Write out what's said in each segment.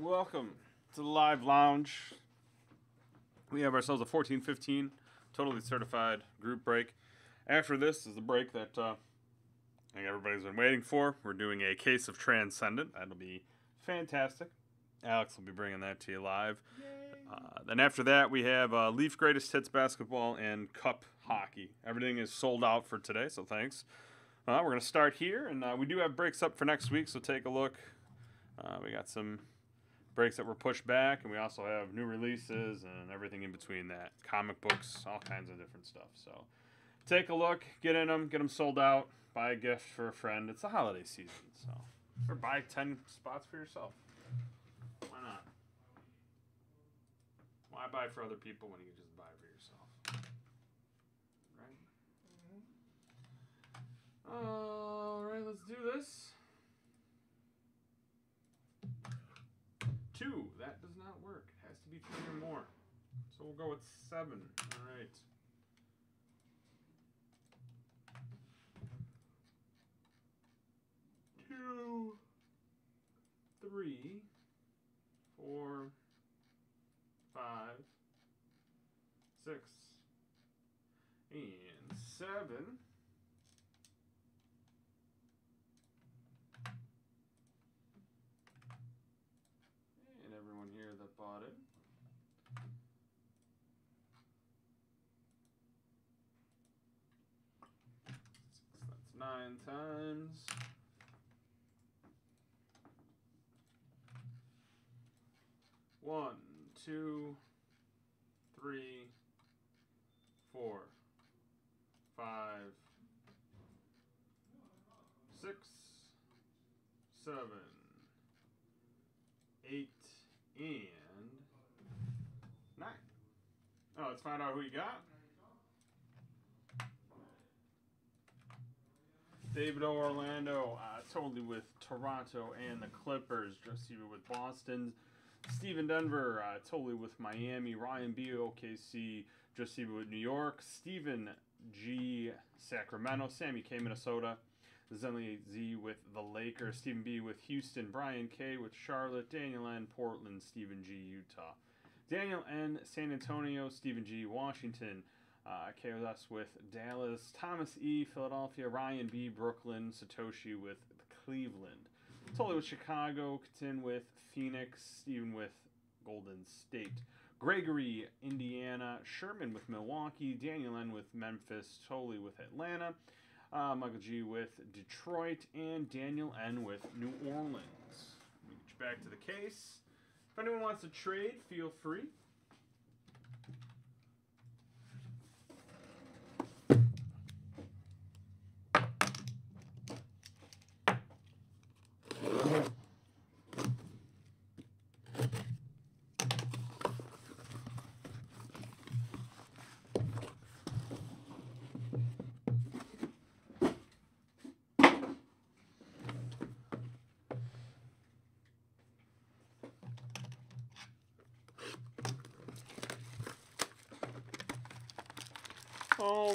welcome to the live lounge. We have ourselves a 14-15 totally certified group break. After this is the break that uh, I think everybody's been waiting for. We're doing a case of Transcendent. That'll be fantastic. Alex will be bringing that to you live. Uh, then after that, we have uh, Leaf Greatest Hits basketball and Cup hockey. Everything is sold out for today, so thanks. Uh, we're going to start here, and uh, we do have breaks up for next week, so take a look. Uh, we got some breaks that were pushed back, and we also have new releases and everything in between that. Comic books, all kinds of different stuff. So take a look, get in them, get them sold out, buy a gift for a friend. It's the holiday season, so or buy ten spots for yourself. Why not? Why buy for other people when you can just buy for yourself? Right? Mm-hmm. All right, let's do this. Two. That does not work. It has to be three or more. So we'll go with seven. All right. Two, three, four, five, six, and seven. And everyone here that bought it. Six, that's nine times. One, two, three, four, five, six, seven, eight, and nine. Oh, let's find out who you got. David Orlando, uh, totally with Toronto and the Clippers. Just with Boston. Steven Denver, uh, totally with Miami. Ryan B, OKC. Just with New York. Stephen G, Sacramento. Sammy K, Minnesota. Zenley Z with the Lakers. Stephen B with Houston. Brian K with Charlotte. Daniel N, Portland. Stephen G, Utah. Daniel N, San Antonio. Stephen G, Washington. Uh, KOS with Dallas, Thomas E, Philadelphia, Ryan B, Brooklyn, Satoshi with Cleveland, Totally with Chicago, Katin with Phoenix, Steven with Golden State, Gregory, Indiana, Sherman with Milwaukee, Daniel N with Memphis, Totally with Atlanta, uh, Michael G with Detroit, and Daniel N with New Orleans. Let me get you back to the case. If anyone wants to trade, feel free.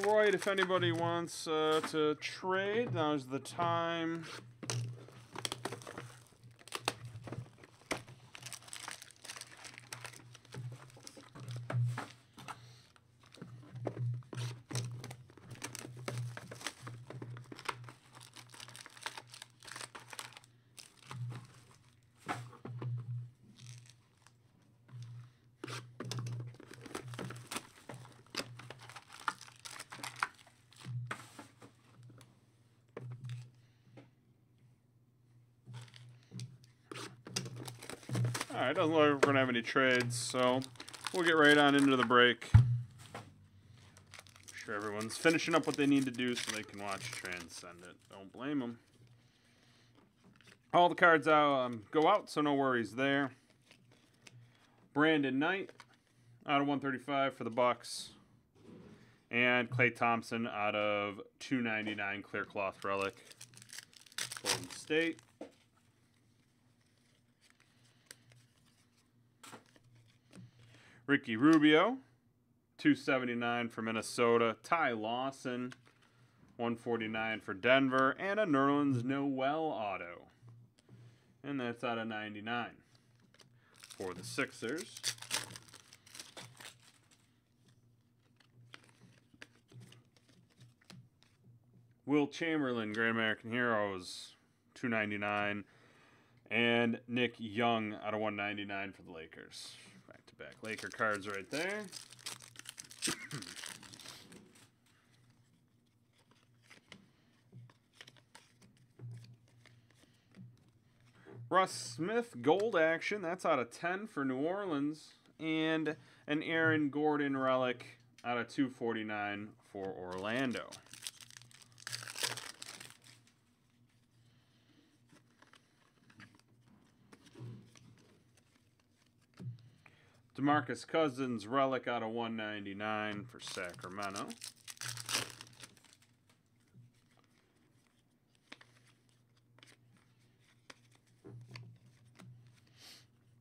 All right, if anybody wants uh, to trade, now's the time. All right, doesn't look like we're gonna have any trades, so we'll get right on into the break. I'm sure everyone's finishing up what they need to do so they can watch Transcendent. Don't blame them. All the cards out um, go out, so no worries there. Brandon Knight out of 135 for the Bucks, and Klay Thompson out of 299 clear cloth relic. Golden State. Ricky Rubio, 279 for Minnesota. Ty Lawson, 149 for Denver. And a Nerlens Noel auto. And that's out of 99. for the Sixers. Wilt Chamberlain, Great American Heroes, 299 and Nick Young out of 199 for the Lakers. Back to back Laker cards right there. Russ Smith gold action. That's out of 10 for New Orleans. And an Aaron Gordon relic out of 249 for Orlando. DeMarcus Cousins relic out of 199 for Sacramento.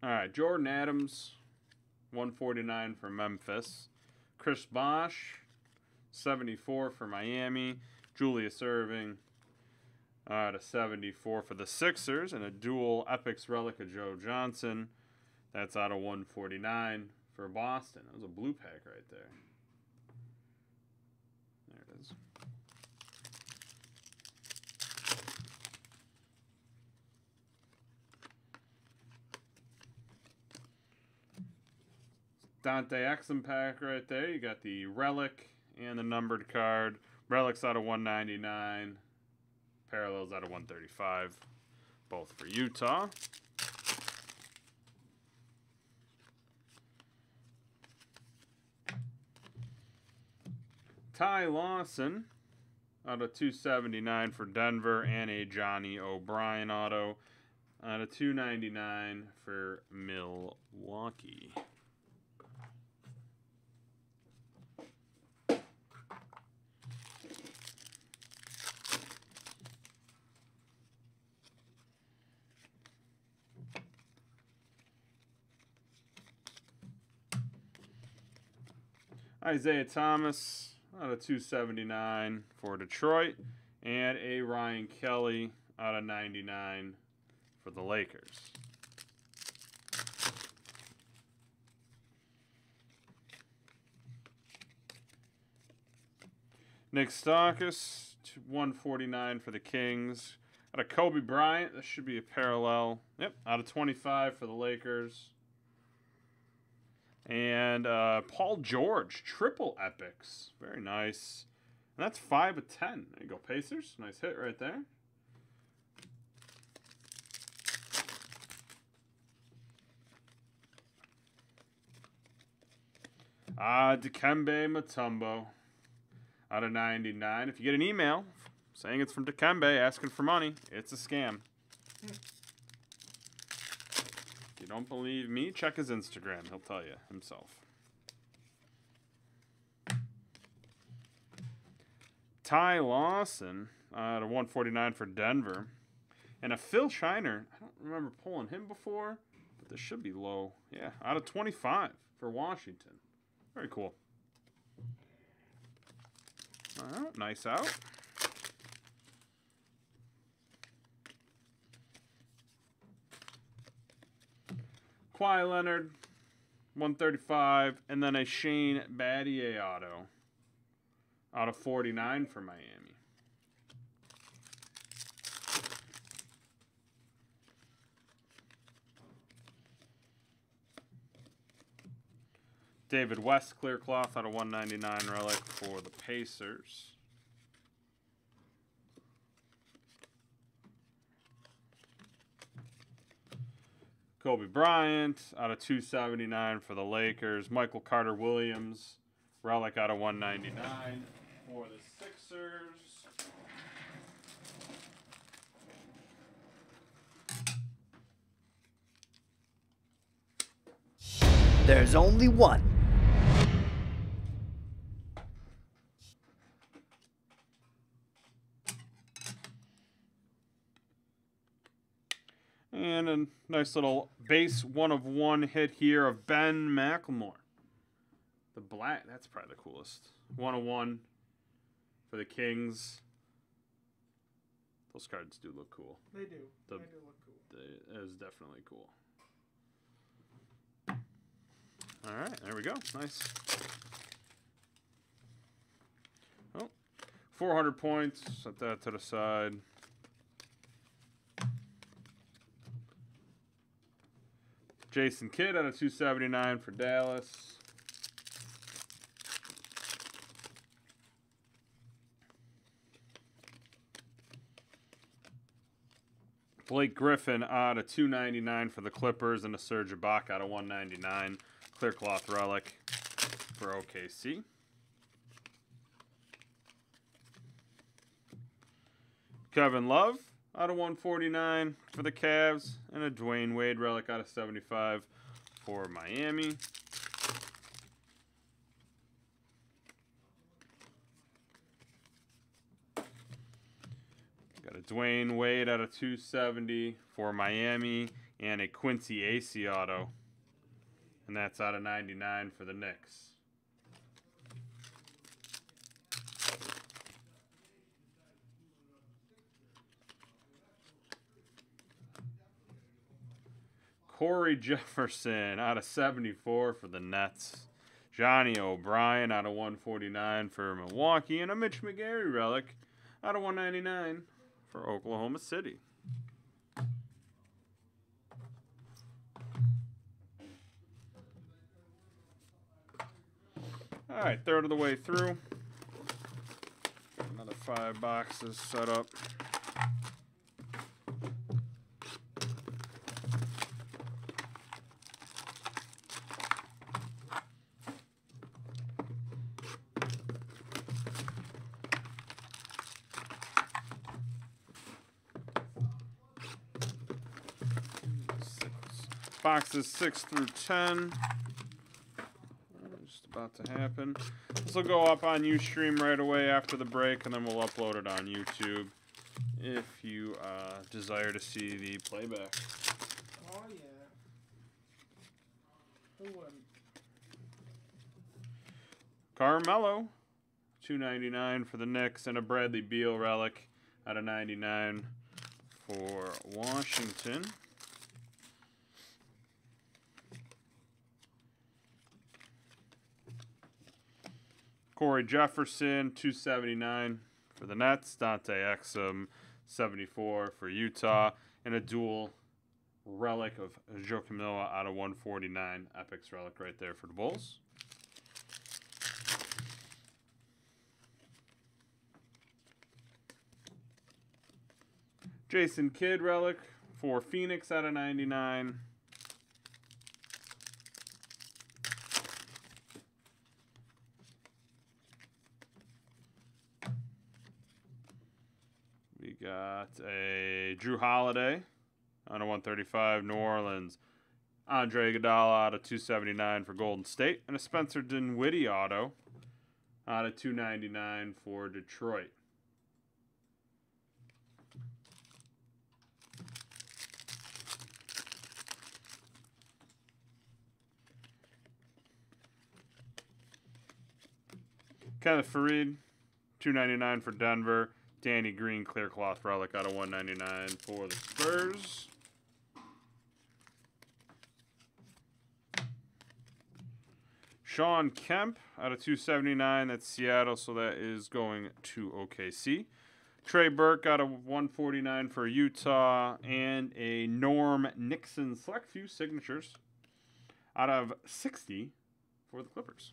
All right, Jordan Adams, 149 for Memphis. Chris Bosh, 74 for Miami. Julius Erving, uh, to 74 for the Sixers, and a dual Epix relic of Joe Johnson. That's out of 149 for Boston. That was a blue pack right there. There it is. Dante Exum pack right there. You got the relic and the numbered card. Relics out of 199. Parallels out of 135. Both for Utah. Ty Lawson out of 279 for Denver and a Johnny O'Bryant auto out of 299 for Milwaukee. Isaiah Thomas Uh, out of 279 for Detroit, and a Ryan Kelly out of 99 for the Lakers. Nick Stauskas, 149 for the Kings. Out of Kobe Bryant, this should be a parallel. Yep, out of 25 for the Lakers. And uh, Paul George, triple epix. Very nice. And that's 5 of 10. There you go, Pacers. Nice hit right there. Ah, uh, Dikembe Mutombo out of 99. If you get an email saying it's from Dikembe asking for money, it's a scam. You don't believe me, check his Instagram. He'll tell you himself. Ty Lawson uh, to 149 for Denver. And a Phil Chenier. I don't remember pulling him before, but this should be low. Yeah, out of 25 for Washington. Very cool. Uh, nice out. Kawhi Leonard, 135, and then a Shane Battier auto out of 49 for Miami. David West clear cloth out of 199 relic for the Pacers. Kobe Bryant out of 279 for the Lakers. Michael Carter Williams, relic out of 199 for the Sixers. There's only one. And a nice little base one of one hit here of Ben McLemore. The black, that's probably the coolest. One of one for the Kings. Those cards do look cool. They do. The- they do look cool. They- That is definitely cool. All right, there we go. Nice. Oh, 400 points. Set that to the side. Jason Kidd out of 279 for Dallas. Blake Griffin out of 299 for the Clippers and a Serge Ibaka out of 199. Clear cloth relic for OKC. Kevin Love out of 149 for the Cavs and a Dwyane Wade relic out of 75 for Miami. Got a Dwyane Wade out of 270 for Miami and a Quincy Acy auto. And that's out of 99 for the Knicks. Cory Jefferson out of 74 for the Nets. Johnny O'Bryant out of 149 for Milwaukee. And a Mitch McGary relic out of 199 for Oklahoma City. All right, third of the way through. Another five boxes set up. Boxes 6 through 10. Just about to happen. This will go up on Ustream right away after the break, and then we'll upload it on YouTube if you uh, desire to see the playback. Oh yeah. Who wouldn't? Carmelo, 299 for the Knicks, and a Bradley Beal relic out of 99 for Washington. Cory Jefferson, 279 for the Nets. Dante Exum, 74 for Utah. And a dual relic of Joakim Noah out of 149. Epic's relic right there for the Bulls. Jason Kidd relic for Phoenix out of 99. We got a Jrue Holiday on a 135 New Orleans. Andre Iguodala out of 279 for Golden State, and a Spencer Dinwiddie auto out of 299 for Detroit. Kenneth Faried, 299 for Denver. Danny Green clear cloth relic out of 199 for the Spurs. Shawn Kemp out of 279. That's Seattle, so that is going to OKC. Trey Burke out of 149 for Utah, and a Norm Nixon select few signatures out of 60 for the Clippers.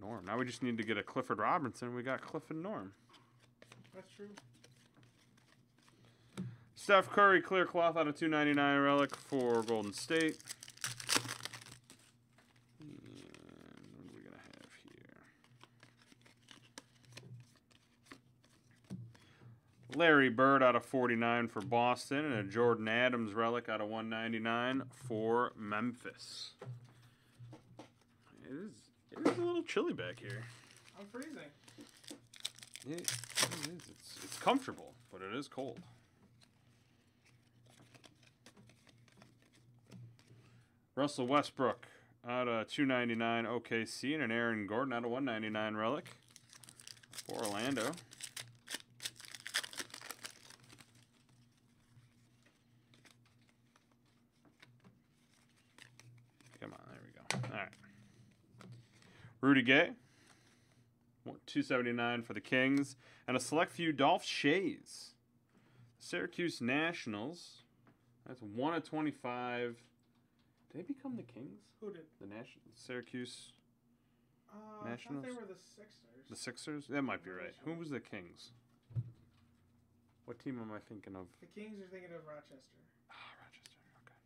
Norm. Now we just need to get a Clifford Robinson. We got Clifford Norm. That's true. Steph Curry clear cloth out of 299 relic for Golden State. And what are we gonna have here? Larry Bird out of 49 for Boston, and a Jordan Adams relic out of 199 for Memphis. It is it is a little chilly back here. I'm freezing. It, it is. It's, it's comfortable, but it is cold. Russell Westbrook out of 299 OKC and an Aaron Gordon out of 199 relic for Orlando. Rudy Gay. 279 for the Kings. And a select few Dolph Schayes. Syracuse Nationals. That's 1 of 25. Did they become the Kings? Who did? The National Syracuse Uh, I thought they Nationals? were the Sixers. the Sixers? That might be right. Who was the Kings? What team am I thinking of? The Kings are thinking of Rochester. Ah, Rochester. Okay.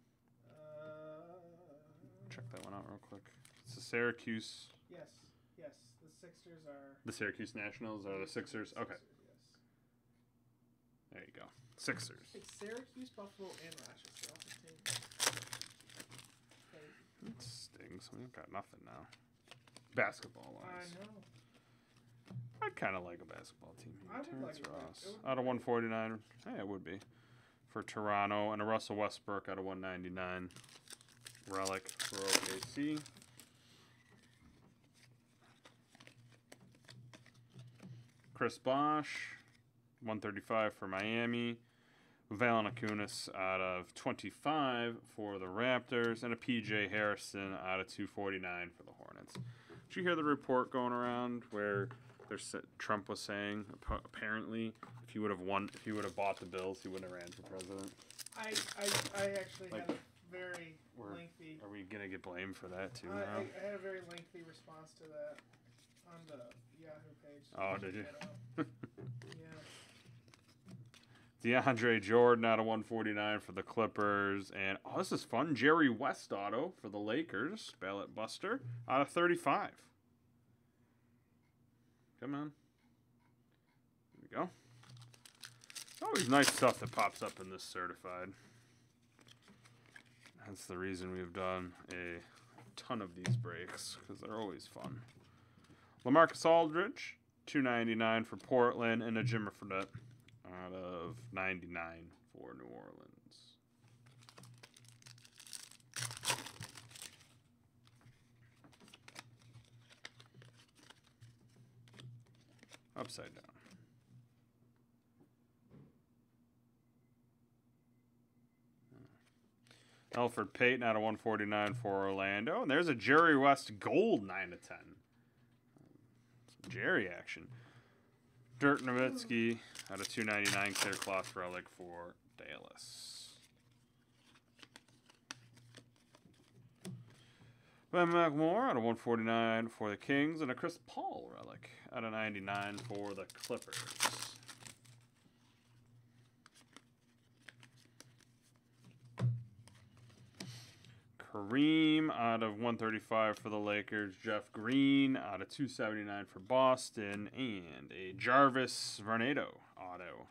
Uh, Check that one out real quick. It's the Syracuse Yes, yes. The Sixers are. the Syracuse Nationals are the Sixers. Okay. Sixers, yes. There you go. Sixers. It's Syracuse, Buffalo, and Rochester. All the teams. Okay, It stings. We have got nothing now. Basketball I know. I'd kind of like a basketball team. I would Terrence like Ross. would Out of 149. Yeah, it would be. For Toronto. And a Russell Westbrook out of 199. Relic for OKC. Chris Bosh. 135 for Miami. Valanciunas out of 25 for the Raptors. And a PJ Hairston out of 249 for the Hornets. Did you hear the report going around where there's Trump was saying apparently if he would have won, if he would have bought the Bills, he wouldn't have ran for president. I, I, I actually Like, had a very lengthy. Are we gonna get blamed for that too I, I, now? I had a very lengthy response to that on the Yahoo page. Oh, did you? Yeah. DeAndre Jordan out of 149 for the Clippers, and oh, this is fun. Jerry West auto for the Lakers, ballot buster out of 35. Come on. There we go. Always nice stuff that pops up in this certified. That's the reason we've done a ton of these breaks because they're always fun. Lamarcus Aldridge, 299 for Portland, and a Jimmer Fredette out of 99 for New Orleans. Upside down. Elfrid Payton out of 149 for Orlando. And there's a Jerry West gold 9 to 10. Jerry action. Dirk Nowitzki out of 299 clear cloth relic for Dallas. Ben McLemore out of 149 for the Kings and a Chris Paul relic out of 99 for the Clippers. Kareem out of 135 for the Lakers. Jeff Green out of 279 for Boston. And a Jarvis Varnado auto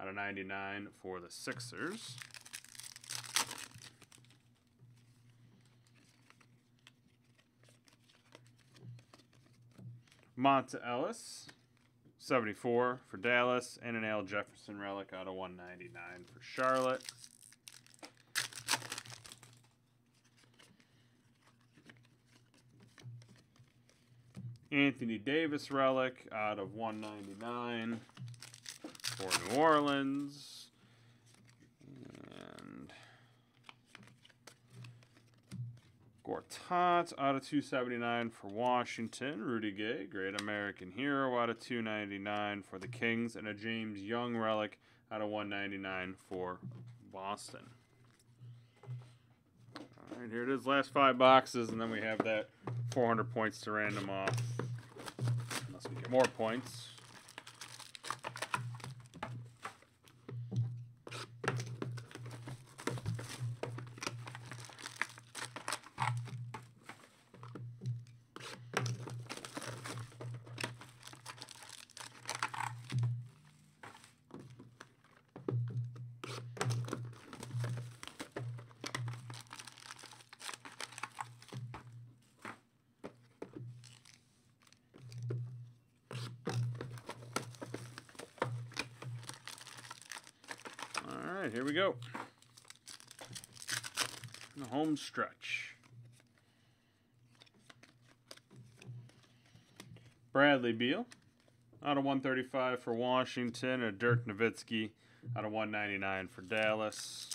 out of 99 for the Sixers. Monta Ellis, 74 for Dallas. And an Al Jefferson relic out of 199 for Charlotte. Anthony Davis relic out of 199 for New Orleans. And Gortat out of 279 for Washington. Rudy Gay, great American hero, out of 299 for the Kings. And a James Young relic out of 199 for Boston. Right, here it is. Last five boxes, and then we have that 400 points to random off. Unless we get more points. All right, here we go. The home stretch. Bradley Beal out of 135 for Washington, and Dirk Nowitzki out of 199 for Dallas.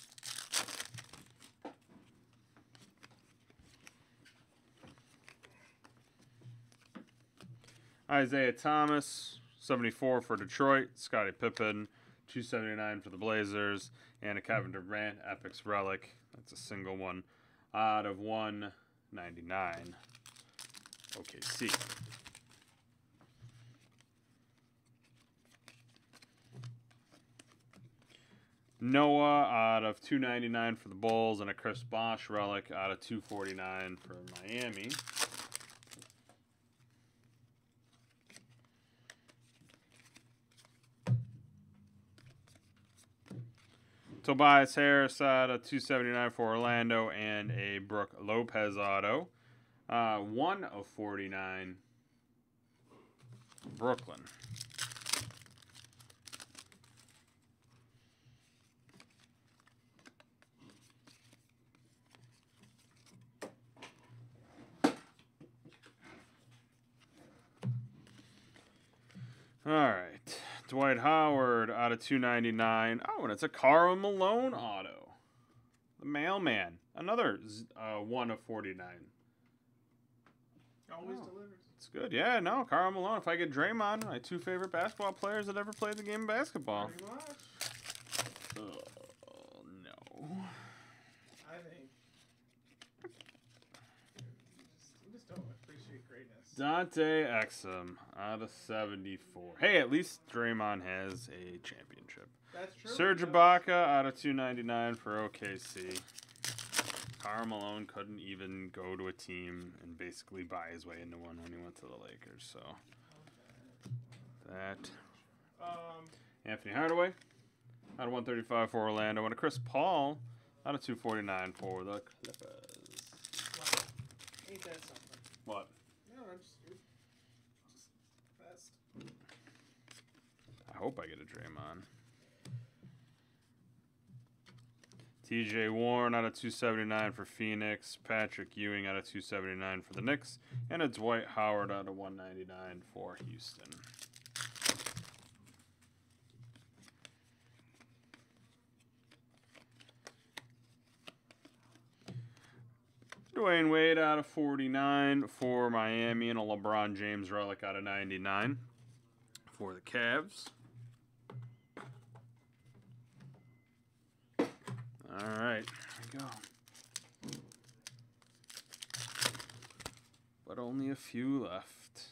Isaiah Thomas, 74 for Detroit. Scottie Pippen, 279 for the Blazers. And a Kevin Durant Epix Relic. That's a single one out of 199. OKC. Noah out of 299 for the Bulls and a Chris Bosh relic out of 249 for Miami. Tobias Harris out of 279 for Orlando and a Brook Lopez auto. Uh, 1 of 49 Brooklyn. All right. Dwight Howard out of 299. Oh, and it's a Karl Malone auto. The mailman. Another uh, 1 of 49. Always Oh. delivers. It's good. Yeah, no, Karl Malone. If I get Draymond, my two favorite basketball players that ever played the game of basketball. Pretty much. Oh, no. I think. You just, you just don't appreciate greatness. Dante Exum out of 74. Hey, at least Draymond has a championship. That's true. Serge Ibaka out of 299 for OKC. Karl Malone couldn't even go to a team and basically buy his way into one when he went to the Lakers. So that Um, Anthony Hardaway out of 135 for Orlando and a Chris Paul out of 249 for the Clippers. wow. Ain't that something? What? No, I'm just, you're just best. I hope I get a Draymond. TJ Warren out of 279 for Phoenix. Patrick Ewing out of 279 for the Knicks. And a Dwight Howard out of 199 for Houston. Dwyane Wade out of 49 for Miami. And a LeBron James relic out of 99 for the Cavs. All right, here we go. But only a few left.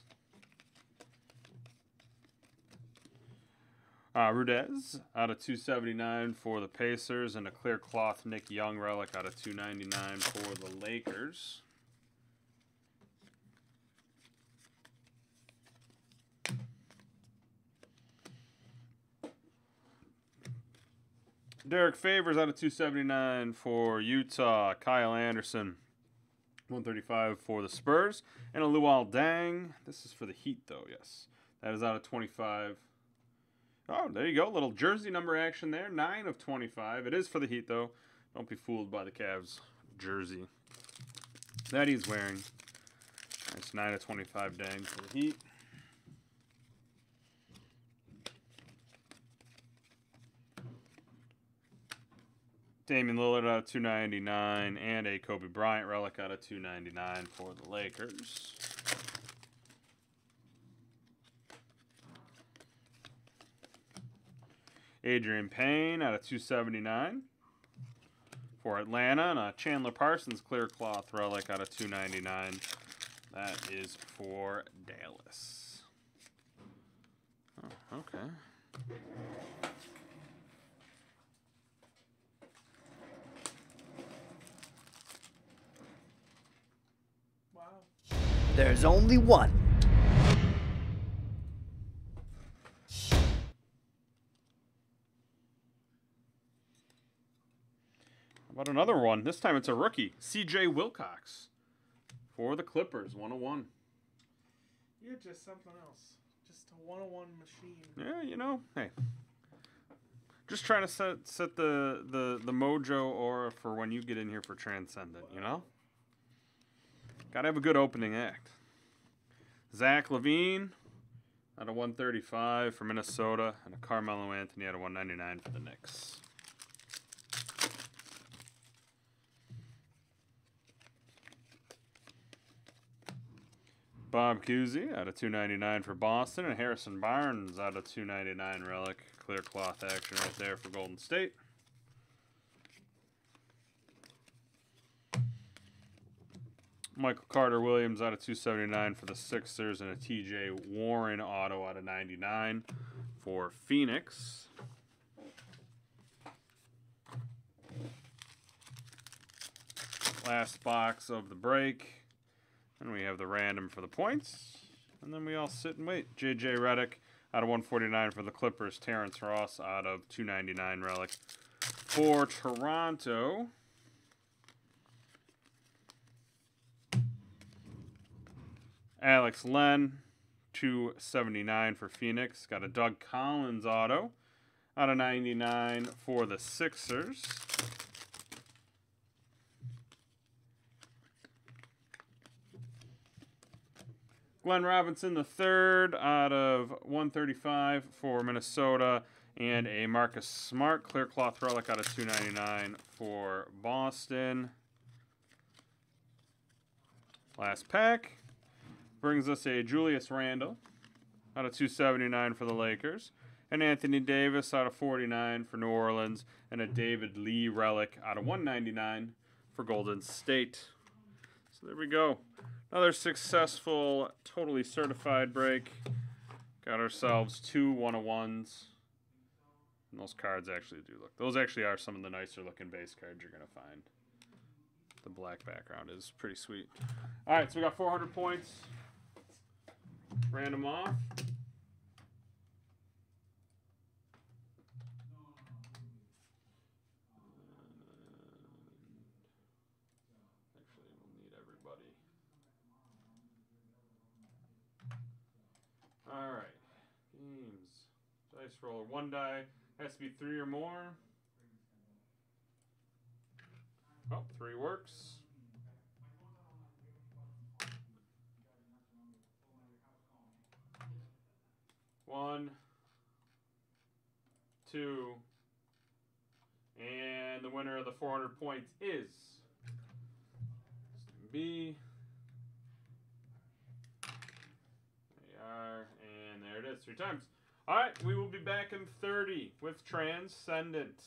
Uh, Rudez out of 279 for the Pacers and a clear cloth Nick Young relic out of 299 for the Lakers. Derrick Favors out of 279 for Utah. Kyle Anderson, 135 for the Spurs. And a Luol Deng. This is for the Heat, though, yes. That is out of 25. Oh, there you go. Little jersey number action there. 9 of 25. It is for the Heat, though. Don't be fooled by the Cavs jersey that he's wearing. It's 9 of 25 Deng for the Heat. Damian Lillard out of 299 and a Kobe Bryant relic out of 299 for the Lakers. Adreian Payne out of 279 for Atlanta and a Chandler Parsons clear cloth relic out of 299. That is for Dallas. Oh, okay. Wow. There's only one. How about another one? This time it's a rookie, CJ Wilcox for the Clippers, 101. You're just something else. Just a one-on-one oh machine. Yeah, you know, hey. Just trying to set set the, the, the mojo aura for when you get in here for Transcendent, you know? Gotta have a good opening act. Zach LaVine out of 135 for Minnesota, and a Carmelo Anthony out of 199 for the Knicks. Bob Cousy out of 299 for Boston, and Harrison Barnes out of 299 relic. Clear cloth action right there for Golden State. Michael Carter Williams out of 279 for the Sixers, and a TJ Warren auto out of 99 for Phoenix. Last box of the break. And we have the random for the points. And then we all sit and wait. JJ Redick out of 149 for the Clippers. Terrence Ross out of 299 relic for Toronto. Alex Len, 279 for Phoenix. Got a Doug Collins auto out of 99 for the Sixers. Glenn Robinson the third out of 135 for Minnesota, and a Marcus Smart clear cloth relic out of 299 for Boston. Last pack brings us a Julius Randle out of 279 for the Lakers, and Anthony Davis out of 49 for New Orleans, and a David Lee relic out of 199 for Golden State. So there we go. Another successful, totally certified break. Got ourselves two 101s. And those cards actually do look. Those actually are some of the nicer looking base cards you're going to find. The black background is pretty sweet. All right, so we got 400 points. Random off. Actually, we'll need everybody. All right, games. Dice roller, one die has to be three or more. Oh, three works. One, two, and the winner of the 400 points is B. Are, and there it is, three times. All right, we will be back in 30 with Transcendent.